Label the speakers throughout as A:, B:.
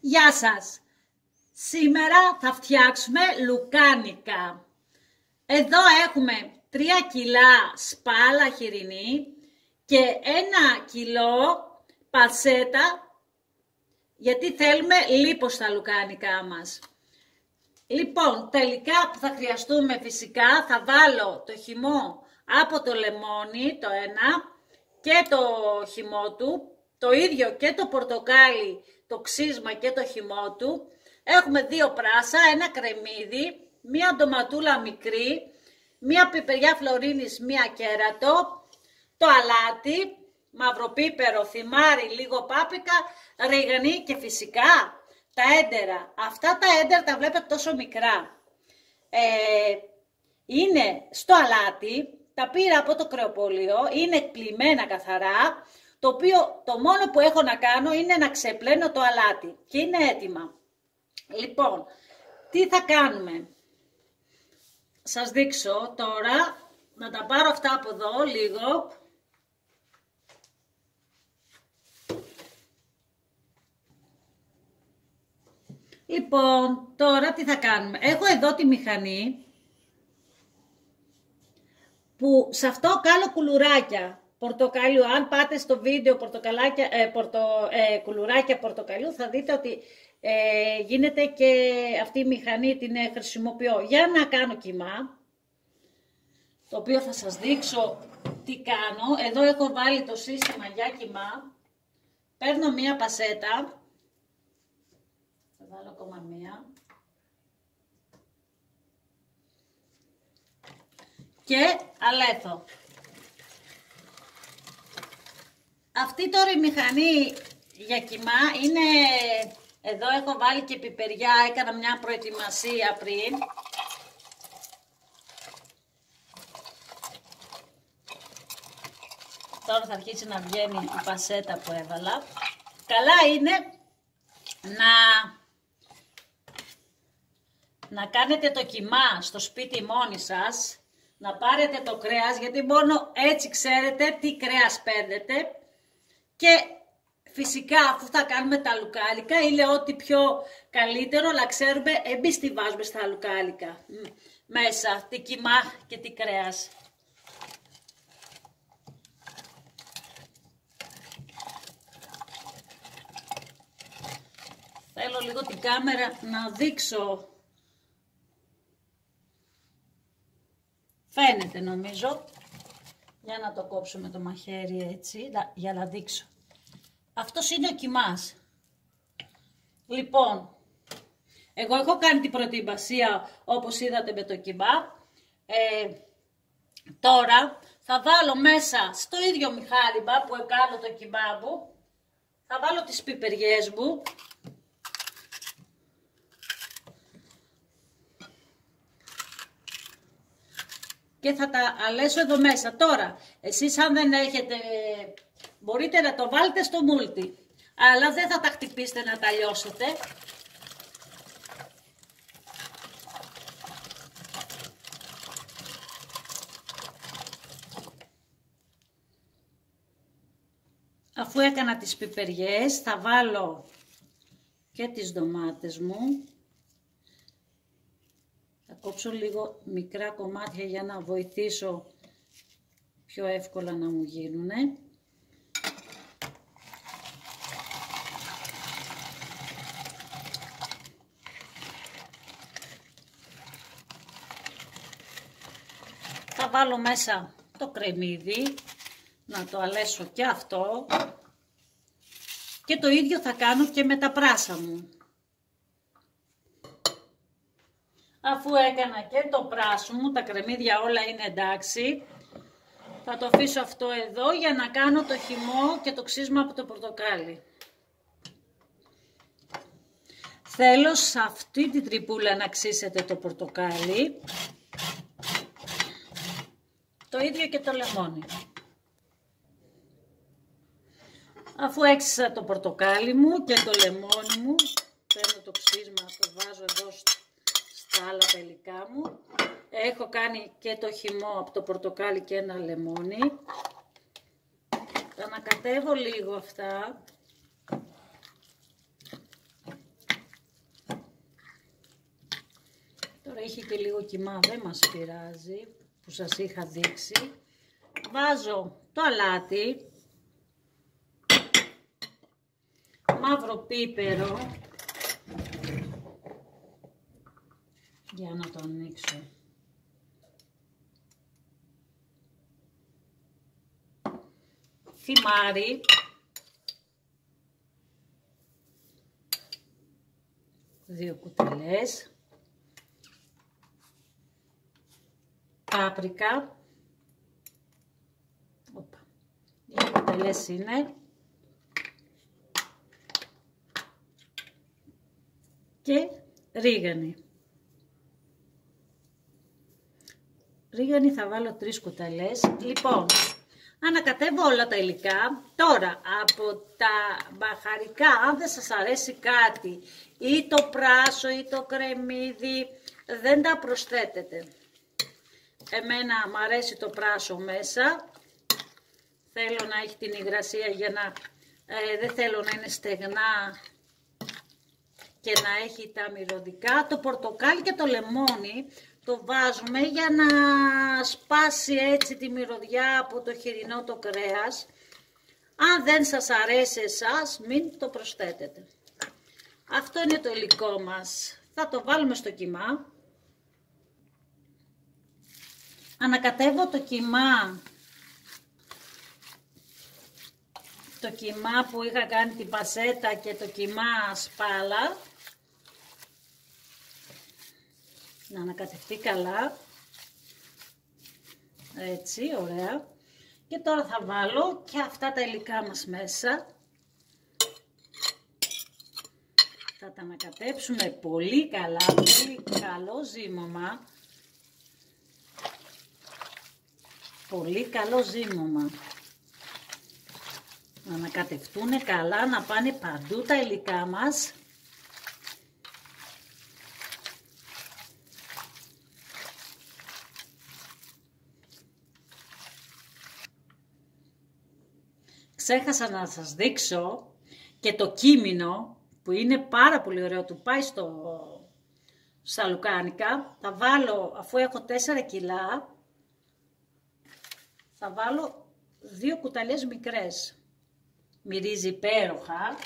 A: Γεια σας! Σήμερα θα φτιάξουμε λουκάνικα. Εδώ έχουμε 3 κιλά σπάλα χοιρινή και ένα κιλό πασέτα γιατί θέλουμε λίπος στα λουκάνικά μας. Λοιπόν, τελικά που θα χρειαστούμε φυσικά θα βάλω το χυμό από το λεμόνι, το ένα, και το χυμό του, το ίδιο και το πορτοκάλι, το ξύσμα και το χυμό του. Έχουμε δύο πράσα, ένα κρεμμύδι, μία ντοματούλα μικρή, μία πιπεριά φλωρίνης, μία κέρατο, το αλάτι, μαυροπίπερο, θυμάρι, λίγο πάπικα, ρίγανη και φυσικά τα έντερα. Αυτά τα έντερα τα βλέπετε τόσο μικρά. Ε, είναι στο αλάτι, τα πήρα από το κρεοπολείο, είναι πλημμένα καθαρά, το οποίο το μόνο που έχω να κάνω είναι να ξεπλένω το αλάτι και είναι έτοιμα. Λοιπόν, τι θα κάνουμε; Σας δείξω τώρα, να τα πάρω αυτά από εδώ λίγο. Λοιπόν, τώρα τι θα κάνουμε; Έχω εδώ τη μηχανή που σε αυτό κάνω κουλουράκια πορτοκαλιού. Αν πάτε στο βίντεο πορτοκαλάκια, ε, πορτο, ε, κουλουράκια πορτοκαλιού θα δείτε ότι ε, γίνεται και αυτή η μηχανή την ε, χρησιμοποιώ για να κάνω κιμά. Το οποίο θα σας δείξω τι κάνω. Εδώ έχω βάλει το σύστημα για κιμά. Παίρνω μία πασέτα. Θα βάλω ακόμα μία. Και αλέθω. Αυτή τώρα η μηχανή για κοιμά είναι, εδώ έχω βάλει και πιπεριά, έκανα μια προετοιμασία πριν. Τώρα θα αρχίσει να βγαίνει η πασέτα που έβαλα. Καλά είναι να, να κάνετε το κοιμά στο σπίτι μόνοι σας, να πάρετε το κρέας, γιατί μόνο έτσι ξέρετε τι κρέας παίρνετε και φυσικά αφού θα κάνουμε τα λουκάλικα είναι ό,τι πιο καλύτερο, αλλά ξέρουμε εμείς τι βάζουμε στα λουκάλικα. Μέσα, τι κοιμά και τι κρέας. Θέλω λίγο την κάμερα να δείξω. Φαίνεται νομίζω. Για να το κόψω με το μαχαίρι έτσι, για να δείξω. Αυτός είναι ο κοιμάς. Λοιπόν, εγώ έχω κάνει την προετοιμασία όπως είδατε με το κοιμά. Ε, τώρα θα βάλω μέσα στο ίδιο μηχάνημα που έκανα το κοιμά μου, θα βάλω τις πιπεριές μου και θα τα αλέσω εδώ μέσα. Τώρα, εσείς αν δεν έχετε, μπορείτε να το βάλετε στο μούλτι, αλλά δεν θα τα χτυπήσετε να τα λιώσετε. Αφού έκανα τις πιπεριές, θα βάλω και τις ντομάτες μου κόψω λίγο μικρά κομμάτια για να βοηθήσω πιο εύκολα να μου γίνουν. Θα βάλω μέσα το κρεμμύδι, να το αλέσω και αυτό. Και το ίδιο θα κάνω και με τα πράσα μου. Αφού έκανα και το πράσο μου, τα κρεμμύδια όλα είναι εντάξει. Θα το αφήσω αυτό εδώ για να κάνω το χυμό και το ξύσμα από το πορτοκάλι. Θέλω σε αυτή την τρυπούλα να ξύσετε το πορτοκάλι. Το ίδιο και το λεμόνι. Αφού έξισα το πορτοκάλι μου και το λεμόνι μου, παίρνω το ξύσμα, το βάζω εδώ στο τα άλλα τα υλικά μου. Έχω κάνει και το χυμό από το πορτοκάλι και ένα λεμόνι. Τα ανακατεύω λίγο αυτά. Τώρα έχει και λίγο κοιμά, δεν μας πειράζει που σας είχα δείξει. Βάζω το αλάτι, μαύρο πίπερο, για να το ανοίξω. Θυμάρι, δύο κουταλές, πάπρικα, Οπα. δύο κουταλές είναι, και ρίγανη. Ρίγανη θα βάλω τρεις κουταλές. Λοιπόν, ανακατεύω όλα τα υλικά. Τώρα, από τα μπαχαρικά, αν δεν σας αρέσει κάτι, ή το πράσο ή το κρεμμύδι, δεν τα προσθέτετε. Εμένα μου αρέσει το πράσο μέσα. Θέλω να έχει την υγρασία για να... Ε, δεν θέλω να είναι στεγνά και να έχει τα μυρωδικά. Το πορτοκάλι και το λεμόνι το βάζουμε για να σπάσει έτσι τη μυρωδιά από το χοιρινό το κρέας. Αν δεν σας αρέσει εσάς, μην το προσθέτετε. Αυτό είναι το υλικό μας. Θα το βάλουμε στο κιμά. Ανακατεύω το κιμά το κιμά που είχα κάνει την πασέτα και το κιμά σπάλα να ανακατευτεί καλά. Έτσι, ωραία. Και τώρα θα βάλω και αυτά τα υλικά μας μέσα. Θα τα ανακατέψουμε πολύ καλά, πολύ καλό ζύμωμα. Πολύ καλό ζύμωμα. Να ανακατευτούν καλά, να πάνε παντού τα υλικά μας. Ξέχασα να σας δείξω και το κείμενο που είναι πάρα πολύ ωραίο, του πάει στο, στα λουκάνικα. Θα βάλω, αφού έχω 4 κιλά, θα βάλω δύο κουταλιές μικρές. Μυρίζει υπέροχα.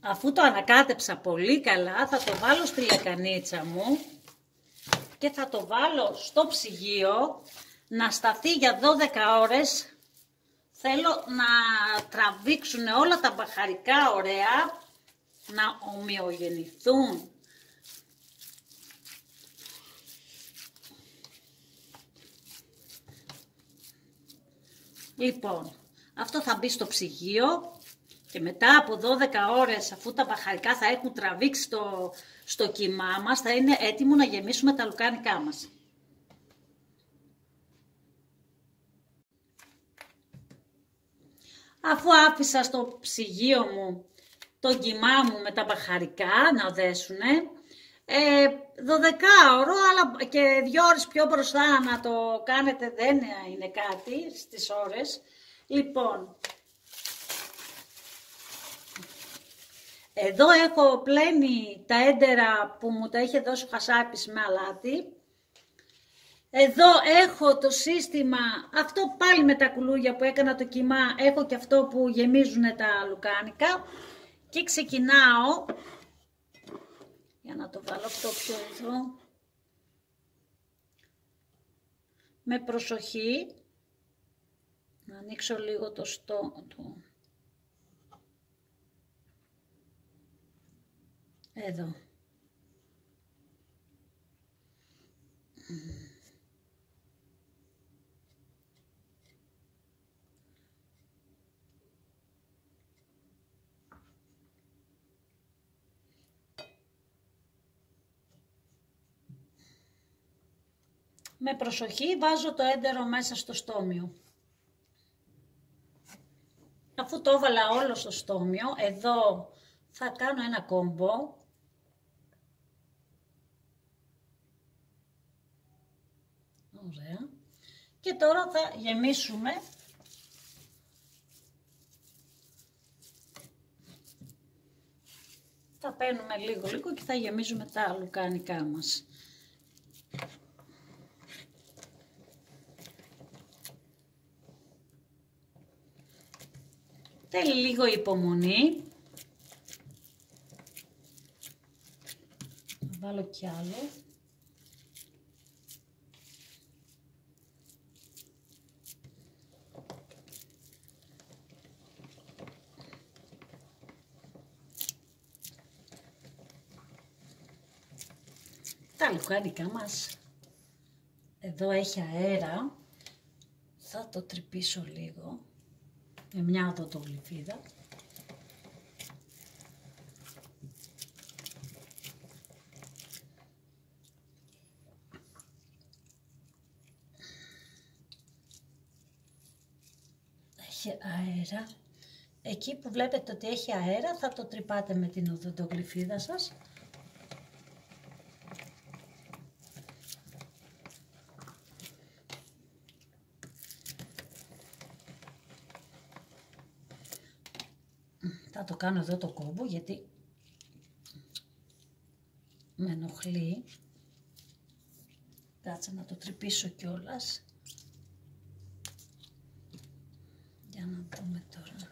A: Αφού το ανακάτεψα πολύ καλά, θα το βάλω στη λακανίτσα μου και θα το βάλω στο ψυγείο να σταθεί για 12 ώρες. Θέλω να τραβήξουν όλα τα μπαχαρικά ωραία, να ομοιογεννηθούν. Λοιπόν, αυτό θα μπει στο ψυγείο και μετά από 12 ώρες αφού τα μπαχαρικά θα έχουν τραβήξει το, στο κιμά μας θα είναι έτοιμο να γεμίσουμε τα λουκάνικά μας. Αφού άφησα στο ψυγείο μου το κιμά μου με τα μπαχαρικά να δέσουνε, ε, 12 ώρο, αλλά και δύο ώρες πιο μπροστά να το κάνετε δεν είναι κάτι στις ώρες. Λοιπόν, Εδώ έχω πλένει τα έντερα που μου τα είχε δώσει ο Χασάπης με αλάτι. Εδώ έχω το σύστημα, αυτό πάλι με τα κουλούγια που έκανα το κιμά, έχω και αυτό που γεμίζουν τα λουκάνικα. Και ξεκινάω, για να το βάλω αυτό πιο εδώ, με προσοχή, να ανοίξω λίγο το στόμα του. Εδώ. Με προσοχή βάζω το έντερο μέσα στο στόμιο. Αφού το έβαλα όλο στο στόμιο, εδώ θα κάνω ένα κόμπο Ωραία. Και τώρα θα γεμίσουμε Θα παίρνουμε λίγο λίγο και θα γεμίζουμε τα λουκάνικά μας. Θέλει λίγο υπομονή. Θα βάλω κι άλλο. Τα λουκάνικά μας εδώ έχει αέρα. Θα το τρυπήσω λίγο με μια οδοντογλυφίδα. Έχει αέρα. Εκεί που βλέπετε ότι έχει αέρα θα το τρυπάτε με την οδοντογλυφίδα σας. Θα το κάνω εδώ το κόμπο γιατί με ενοχλεί. Κάτσε να το τρυπήσω κιόλας. Για να δούμε τώρα.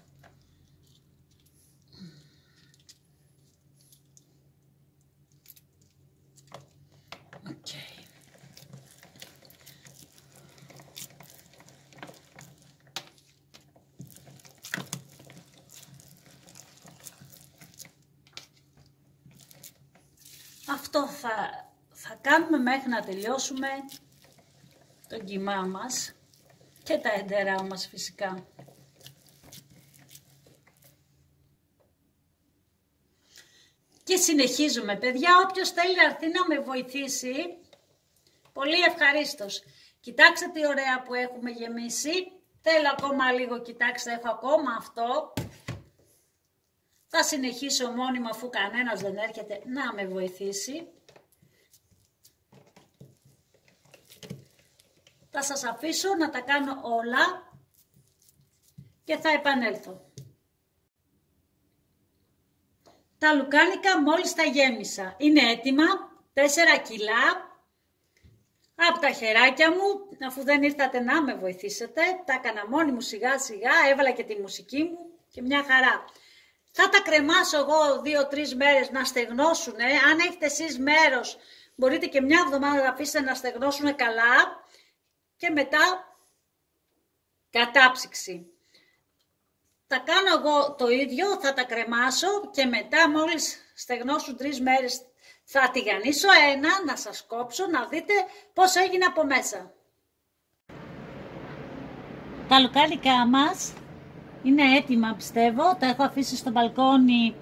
A: Αυτό θα, θα κάνουμε μέχρι να τελειώσουμε το κιμά μας και τα εντερά μας φυσικά. Και συνεχίζουμε παιδιά, όποιος θέλει να έρθει να με βοηθήσει, πολύ ευχαρίστως. Κοιτάξτε τι ωραία που έχουμε γεμίσει. Θέλω ακόμα λίγο, κοιτάξτε, έχω ακόμα αυτό. Θα συνεχίσω μόνιμα αφού κανένας δεν έρχεται να με βοηθήσει. Θα σας αφήσω να τα κάνω όλα και θα επανέλθω. Τα λουκάνικα μόλις τα γέμισα. Είναι έτοιμα, 4 κιλά. Από τα χεράκια μου, αφού δεν ήρθατε να με βοηθήσετε, τα έκανα μόνη μου σιγά σιγά, έβαλα και τη μουσική μου και μια χαρά. Θα τα κρεμάσω εγώ δύο-τρεις μέρες να στεγνώσουν. Αν έχετε εσείς μέρος, μπορείτε και μια εβδομάδα να αφήσετε να στεγνώσουν καλά και μετά κατάψυξη. Θα κάνω εγώ το ίδιο, θα τα κρεμάσω και μετά μόλις στεγνώσουν τρεις μέρες θα τηγανίσω ένα, να σας κόψω, να δείτε πώς έγινε από μέσα. Τα λουκάνικα μας είναι έτοιμα πιστεύω, τα έχω αφήσει στο μπαλκόνι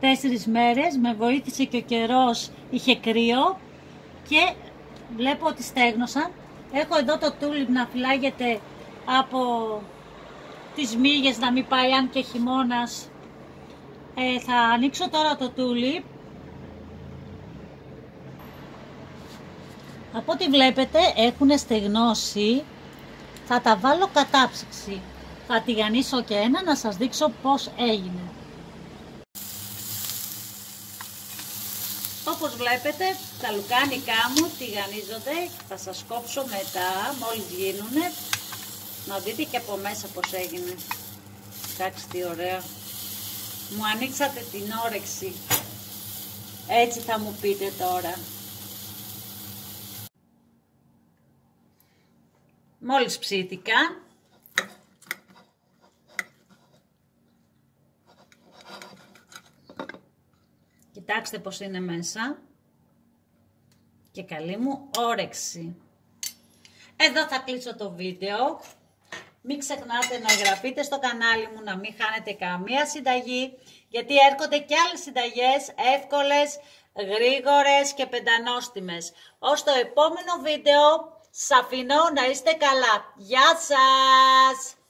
A: τέσσερις μέρες, με βοήθησε και ο καιρός, είχε κρύο και βλέπω ότι στέγνωσαν. Έχω εδώ το τούλιπ να φυλάγεται από τις μύγες να μην πάει αν και χειμώνας. Ε, θα ανοίξω τώρα το τούλιπ. Από ό,τι βλέπετε έχουν στεγνώσει. Θα τα βάλω κατάψυξη. Θα τηγανίσω και ένα να σας δείξω πώς έγινε. Όπως βλέπετε τα λουκάνικά μου τηγανίζονται, θα σας κόψω μετά μόλις γίνουνε να δείτε και από μέσα πώς έγινε. Εντάξει τι ωραία. Μου ανοίξατε την όρεξη. Έτσι θα μου πείτε τώρα. Μόλις ψήθηκαν, Κοιτάξτε πως είναι μέσα. Και καλή μου όρεξη. Εδώ θα κλείσω το βίντεο. Μην ξεχνάτε να εγγραφείτε στο κανάλι μου, να μην χάνετε καμία συνταγή, γιατί έρχονται και άλλες συνταγές εύκολες, γρήγορες και πεντανόστιμες. Ως το επόμενο βίντεο, σας αφήνω να είστε καλά. Γεια σας!